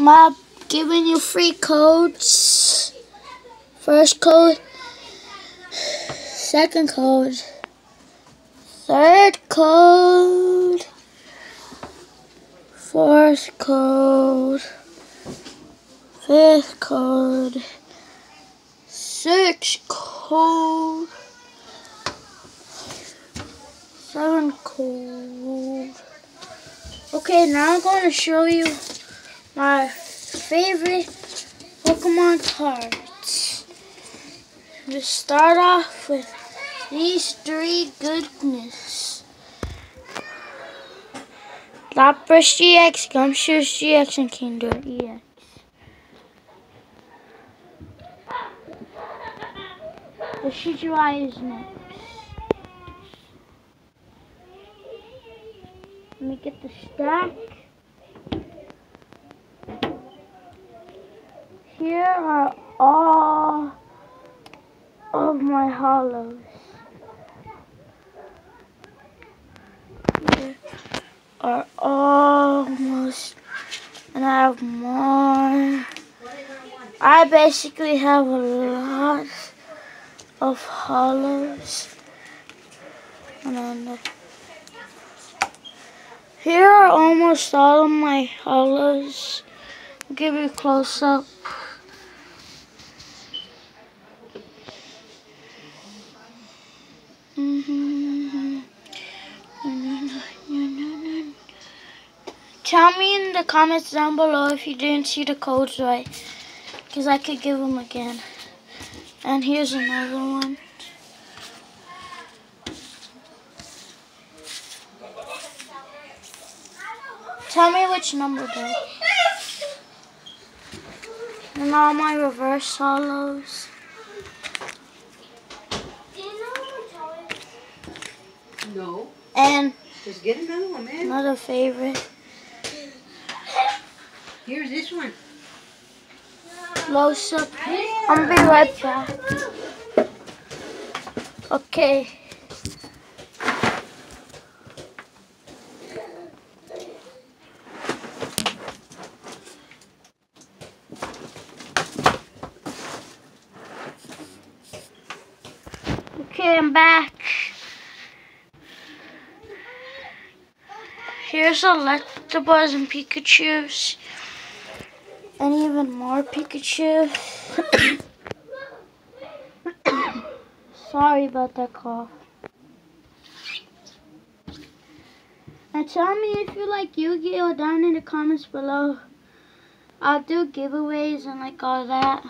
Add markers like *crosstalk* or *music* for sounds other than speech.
My giving you free codes. First code, second code, third code, fourth code, fifth code, sixth code, seventh code. Okay, now I'm going to show you my favorite Pokemon cards. To start off with these three goodness. Lapras GX, Gumshoos GX, and Kingdra EX. The Shijui is next. Let me get the stack. Here are all of my holos. Here are almost, and I have more. I basically have a lot of holos. And then uh, here are almost all of my holos. I'll give you a close up. Tell me in the comments down below if you didn't see the codes right. Because I could give them again. And here's another one. Tell me which number though. And all my reverse holos. No. And Just get another one, man. another favorite. Here's this one. Close up. I'll be right back. Okay. Okay, I'm back. Here's Electabuzz and Pikachu's. And even more Pikachu. *coughs* Sorry about that cough. And tell me if you like Yu-Gi-Oh down in the comments below. I'll do giveaways and like all that.